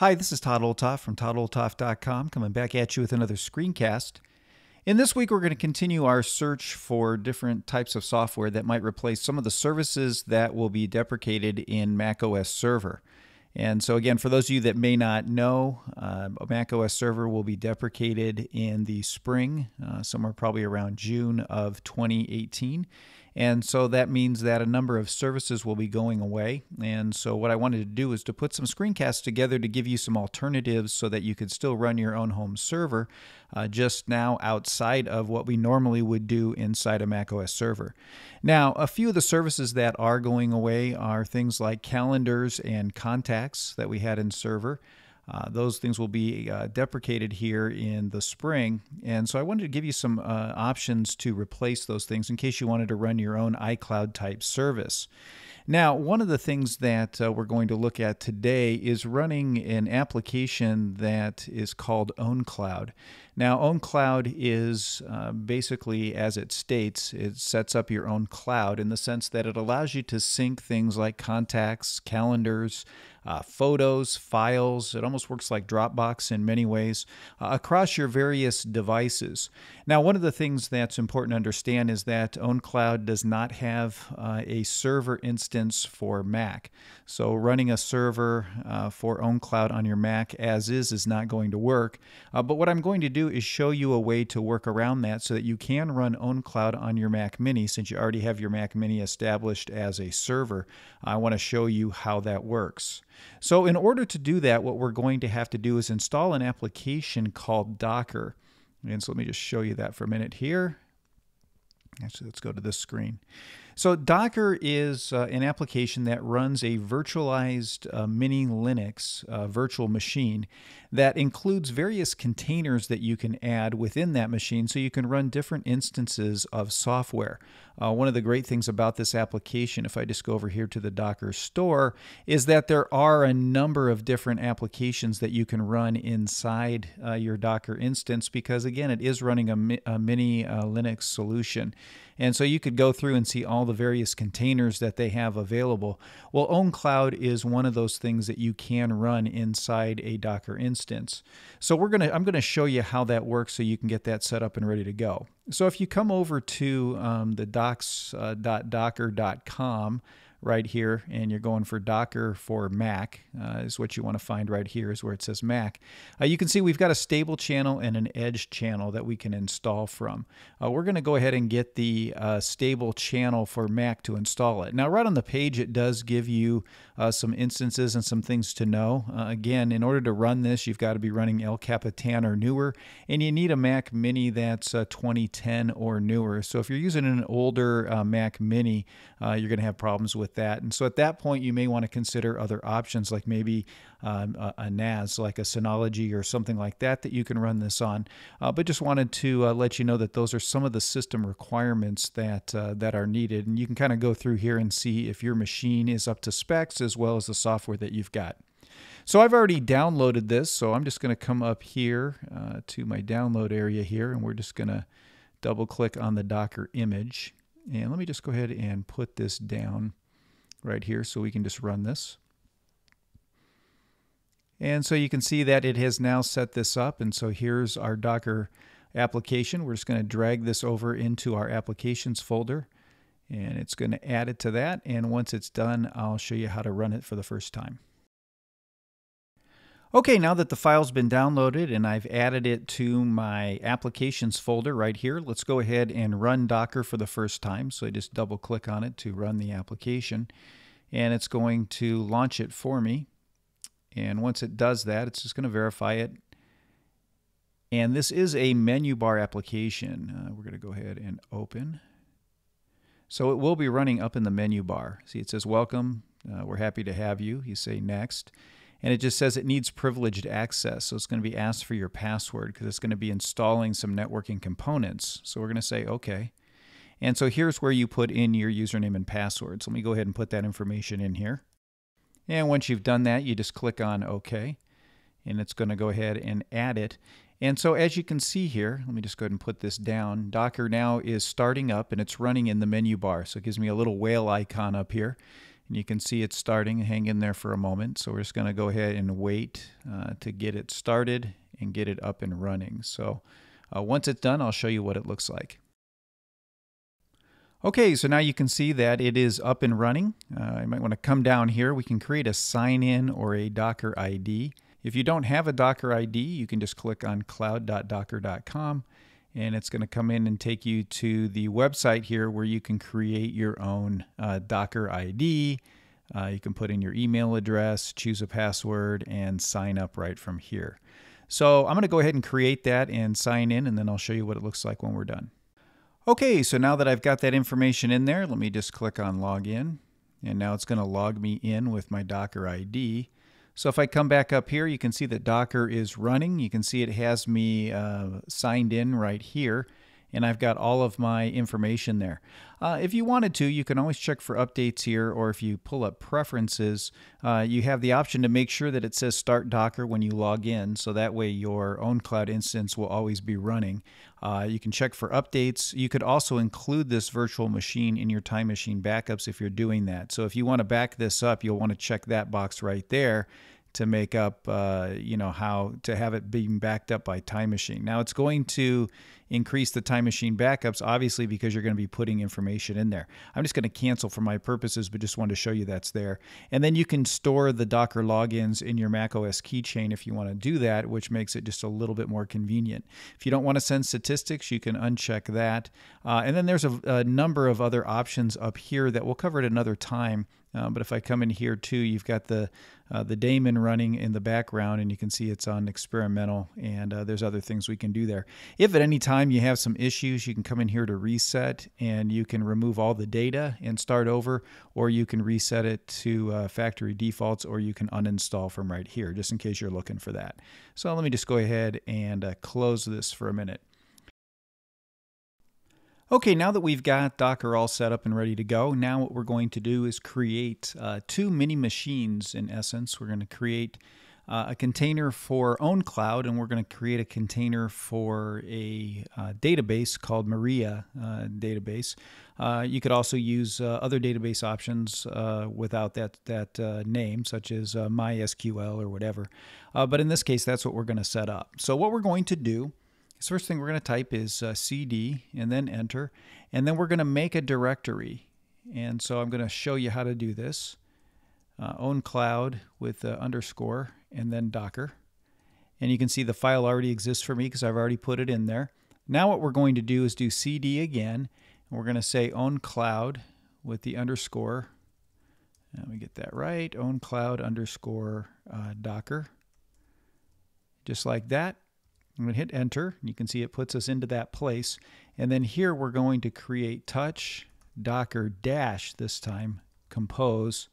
Hi, this is Todd Olthoff from ToddOlthoff.com coming back at you with another screencast. In this week, we're going to continue our search for different types of software that might replace some of the services that will be deprecated in macOS Server. And so, again, for those of you that may not know, uh, macOS Server will be deprecated in the spring, uh, somewhere probably around June of 2018. And so that means that a number of services will be going away. And so what I wanted to do is to put some screencasts together to give you some alternatives so that you could still run your own home server uh, just now outside of what we normally would do inside a macOS server. Now, a few of the services that are going away are things like calendars and contacts that we had in server. Uh, those things will be uh, deprecated here in the spring. And so I wanted to give you some uh, options to replace those things in case you wanted to run your own iCloud type service. Now, one of the things that uh, we're going to look at today is running an application that is called OwnCloud. Now, OwnCloud is uh, basically, as it states, it sets up your own cloud in the sense that it allows you to sync things like contacts, calendars, uh, photos, files. It almost works like Dropbox in many ways uh, across your various devices. Now, one of the things that's important to understand is that OwnCloud does not have uh, a server instance for Mac. So, running a server uh, for OwnCloud on your Mac as is is not going to work. Uh, but what I'm going to do is show you a way to work around that so that you can run OwnCloud on your Mac Mini since you already have your Mac Mini established as a server. I want to show you how that works. So in order to do that, what we're going to have to do is install an application called Docker. And so let me just show you that for a minute here. Actually, let's go to this screen. So Docker is uh, an application that runs a virtualized uh, mini Linux uh, virtual machine that includes various containers that you can add within that machine so you can run different instances of software. Uh, one of the great things about this application, if I just go over here to the Docker store, is that there are a number of different applications that you can run inside uh, your Docker instance because, again, it is running a, a mini uh, Linux solution. And so you could go through and see all the various containers that they have available. Well, OwnCloud is one of those things that you can run inside a Docker instance. So we're gonna I'm gonna show you how that works so you can get that set up and ready to go. So if you come over to um, the docs.docker.com, uh, right here and you're going for Docker for Mac uh, is what you want to find right here is where it says Mac. Uh, you can see we've got a stable channel and an edge channel that we can install from. Uh, we're going to go ahead and get the uh, stable channel for Mac to install it. Now right on the page it does give you uh, some instances and some things to know. Uh, again, in order to run this you've got to be running El Capitan or newer and you need a Mac Mini that's 2010 or newer. So if you're using an older Mac Mini you're going to have problems with with that. And so at that point, you may want to consider other options like maybe um, a, a, NAS, like a Synology or something like that, that you can run this on. Uh, but just wanted to uh, let you know that those are some of the system requirements that uh, that are needed, and you can kind of go through here and see if your machine is up to specs as well as the software that you've got. So I've already downloaded this, so I'm just going to come up here uh, to my download area here, and we're just going to double click on the Docker image. And let me just go ahead and put this down right here so we can just run this. And so you can see that it has now set this up. And so here's our Docker application. We're just going to drag this over into our applications folder and it's going to add it to that. And once it's done, I'll show you how to run it for the first time. Okay, now that the file's been downloaded and I've added it to my applications folder right here, let's go ahead and run Docker for the first time. So I just double click on it to run the application and it's going to launch it for me. And once it does that, it's just going to verify it. And this is a menu bar application. Uh, we're going to go ahead and open. So it will be running up in the menu bar. See, it says, welcome. Uh, we're happy to have you. You say next and it just says it needs privileged access. So it's going to be asked for your password because it's going to be installing some networking components. So we're going to say OK. And so here's where you put in your username and password. So let me go ahead and put that information in here. And once you've done that, you just click on OK. And it's going to go ahead and add it. And so as you can see here, let me just go ahead and put this down. Docker now is starting up and it's running in the menu bar. So it gives me a little whale icon up here. And you can see it's starting. Hang in there for a moment. So we're just going to go ahead and wait uh, to get it started and get it up and running. So uh, once it's done, I'll show you what it looks like. Okay, so now you can see that it is up and running. Uh, you might want to come down here. We can create a sign in or a Docker ID. If you don't have a Docker ID, you can just click on cloud.docker.com and it's going to come in and take you to the website here where you can create your own uh, Docker ID. Uh, you can put in your email address, choose a password, and sign up right from here. So I'm going to go ahead and create that and sign in, and then I'll show you what it looks like when we're done. Okay, so now that I've got that information in there, let me just click on login. And now it's going to log me in with my Docker ID. So if I come back up here, you can see that Docker is running. You can see it has me uh, signed in right here and I've got all of my information there. Uh, if you wanted to, you can always check for updates here, or if you pull up preferences, uh, you have the option to make sure that it says Start Docker when you log in, so that way your own cloud instance will always be running. Uh, you can check for updates. You could also include this virtual machine in your Time Machine backups if you're doing that. So if you want to back this up, you'll want to check that box right there to make up, uh, you know, how to have it being backed up by Time Machine. Now it's going to increase the Time Machine backups, obviously, because you're going to be putting information in there. I'm just going to cancel for my purposes, but just wanted to show you that's there. And then you can store the Docker logins in your macOS keychain if you want to do that, which makes it just a little bit more convenient. If you don't want to send statistics, you can uncheck that. Uh, and then there's a, a number of other options up here that we'll cover at another time uh, but if I come in here too, you've got the uh, the daemon running in the background, and you can see it's on experimental, and uh, there's other things we can do there. If at any time you have some issues, you can come in here to reset, and you can remove all the data and start over, or you can reset it to uh, factory defaults, or you can uninstall from right here, just in case you're looking for that. So let me just go ahead and uh, close this for a minute. Okay, now that we've got Docker all set up and ready to go, now what we're going to do is create uh, two mini machines in essence. We're going to create uh, a container for OwnCloud, and we're going to create a container for a uh, database called Maria uh, database. Uh, you could also use uh, other database options without that that name, such as MySQL or whatever. but in this case, that's what we're going to set up. So what we're going to do the first thing we're going to type is uh, cd and then enter. And then we're going to make a directory. And so I'm going to show you how to do this. Uh, own cloud with uh, underscore and then docker. And you can see the file already exists for me because I've already put it in there. Now what we're going to do is do cd again. And we're going to say own cloud with the underscore. Let me get that right. Own cloud underscore uh, docker. Just like that. I'm going to hit enter. And you can see it puts us into that place. And then here we're going to create touch docker dash this time compose.yml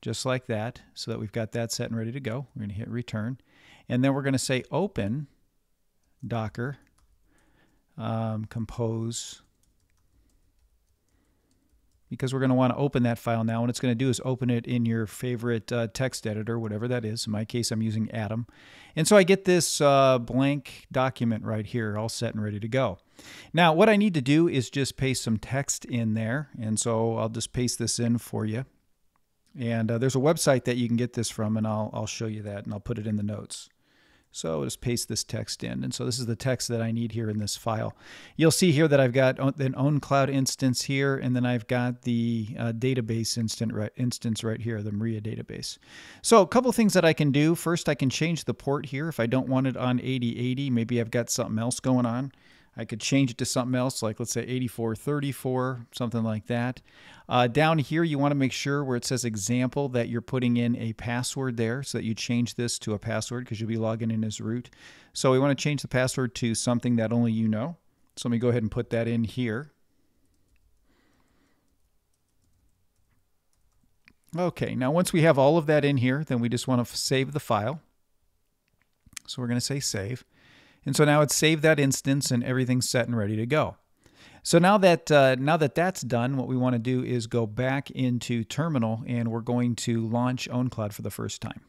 just like that so that we've got that set and ready to go. We're going to hit return. And then we're going to say open docker um, compose because we're going to want to open that file now. And it's going to do is open it in your favorite uh, text editor, whatever that is. In my case, I'm using Atom. And so I get this uh, blank document right here, all set and ready to go. Now, what I need to do is just paste some text in there. And so I'll just paste this in for you. And uh, there's a website that you can get this from, and I'll, I'll show you that, and I'll put it in the notes. So I'll just paste this text in. And so this is the text that I need here in this file. You'll see here that I've got an own cloud instance here, and then I've got the uh, database instant right, instance right here, the Maria database. So a couple things that I can do. First, I can change the port here. If I don't want it on 8080, maybe I've got something else going on. I could change it to something else, like let's say 8434, something like that. Uh, down here, you want to make sure where it says example that you're putting in a password there so that you change this to a password because you'll be logging in as root. So we want to change the password to something that only you know. So let me go ahead and put that in here. Okay, now once we have all of that in here, then we just want to save the file. So we're going to say save. And so now it's saved that instance and everything's set and ready to go. So now that uh, now that that's done, what we want to do is go back into Terminal and we're going to launch OwnCloud for the first time.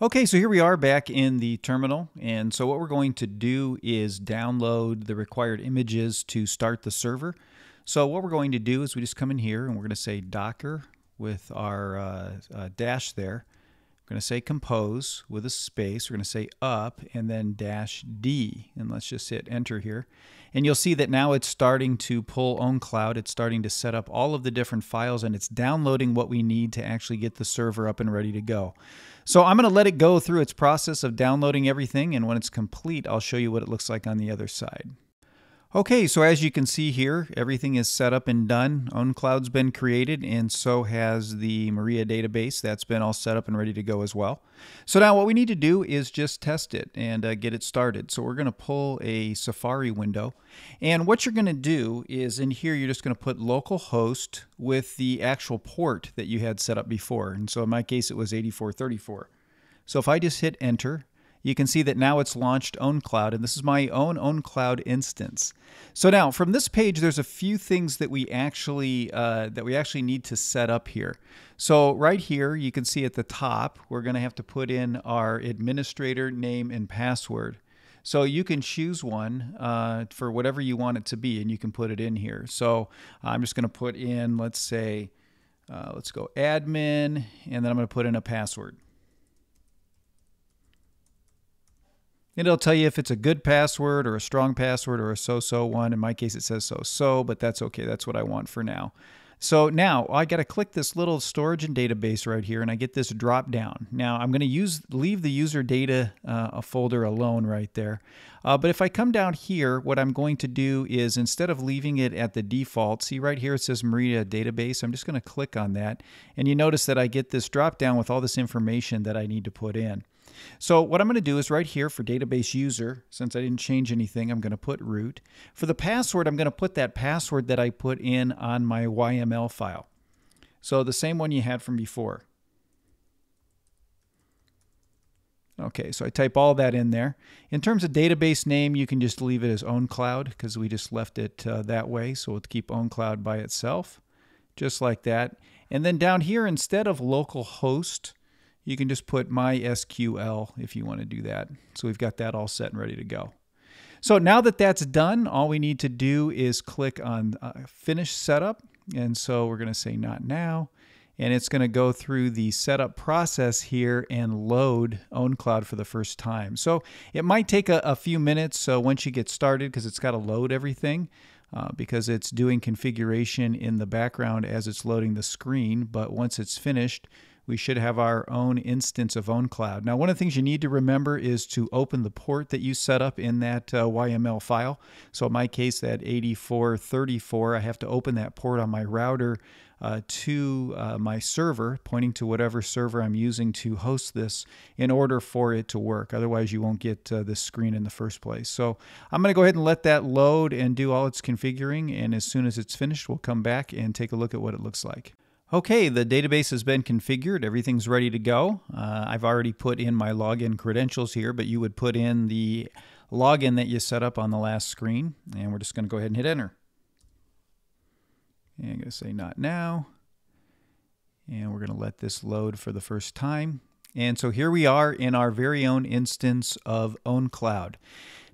Okay, so here we are back in the terminal. And so what we're going to do is download the required images to start the server. So what we're going to do is we just come in here and we're going to say Docker with our uh, uh, dash there. We're going to say compose with a space. We're going to say up and then dash D. And let's just hit enter here. And you'll see that now it's starting to pull OwnCloud. It's starting to set up all of the different files and it's downloading what we need to actually get the server up and ready to go. So I'm going to let it go through its process of downloading everything. And when it's complete, I'll show you what it looks like on the other side. Okay, so as you can see here, everything is set up and done. OwnCloud's been created, and so has the Maria database. That's been all set up and ready to go as well. So now what we need to do is just test it and uh, get it started. So we're going to pull a Safari window. And what you're going to do is in here, you're just going to put localhost with the actual port that you had set up before. And so in my case, it was 8434. So if I just hit enter, you can see that now it's launched OwnCloud, and this is my own OwnCloud instance. So now from this page, there's a few things that we actually uh, that we actually need to set up here. So right here, you can see at the top, we're going to have to put in our administrator name and password. So you can choose one uh, for whatever you want it to be, and you can put it in here. So I'm just going to put in, let's say, uh, let's go admin, and then I'm going to put in a password. It'll tell you if it's a good password or a strong password or a so-so one. In my case, it says so-so, but that's okay. That's what I want for now. So now I got to click this little storage and database right here and I get this drop down. Now I'm going to use leave the user data uh, folder alone right there. Uh, but if I come down here, what I'm going to do is instead of leaving it at the default, see right here it says Maria database. I'm just going to click on that and you notice that I get this drop down with all this information that I need to put in. So what I'm going to do is right here for database user, since I didn't change anything, I'm going to put root. For the password, I'm going to put that password that I put in on my YML file. So the same one you had from before. Okay, so I type all that in there. In terms of database name, you can just leave it as OwnCloud because we just left it uh, that way. So we'll keep OwnCloud by itself, just like that. And then down here, instead of localhost, you can just put MySQL if you want to do that. So we've got that all set and ready to go. So now that that's done, all we need to do is click on uh, Finish Setup. And so we're going to say Not Now. And it's going to go through the setup process here and load OwnCloud for the first time. So it might take a, a few minutes so once you get started because it's got to load everything. Uh, because it's doing configuration in the background as it's loading the screen. But once it's finished, we should have our own instance of OwnCloud. Now, one of the things you need to remember is to open the port that you set up in that uh, YML file. So in my case, that 8434, I have to open that port on my router uh, to uh, my server, pointing to whatever server I'm using to host this in order for it to work. Otherwise, you won't get uh, this screen in the first place. So I'm going to go ahead and let that load and do all its configuring. And as soon as it's finished, we'll come back and take a look at what it looks like. Okay, the database has been configured. Everything's ready to go. Uh, I've already put in my login credentials here, but you would put in the login that you set up on the last screen. And we're just going to go ahead and hit enter. And I'm going to say not now. And we're going to let this load for the first time. And so here we are in our very own instance of OwnCloud.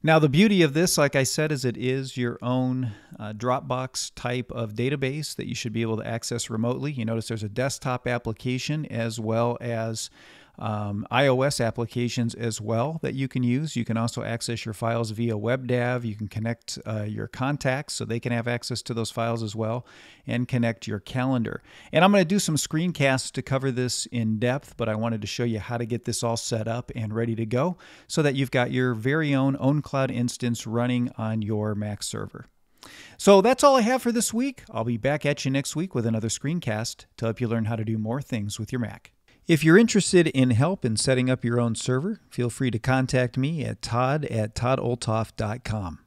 Now, the beauty of this, like I said, is it is your own uh, Dropbox type of database that you should be able to access remotely. You notice there's a desktop application as well as um, iOS applications as well that you can use. You can also access your files via WebDAV. You can connect uh, your contacts so they can have access to those files as well and connect your calendar. And I'm going to do some screencasts to cover this in depth, but I wanted to show you how to get this all set up and ready to go so that you've got your very own OwnCloud instance running on your Mac server. So that's all I have for this week. I'll be back at you next week with another screencast to help you learn how to do more things with your Mac. If you're interested in help in setting up your own server, feel free to contact me at todd at toddolthoff.com.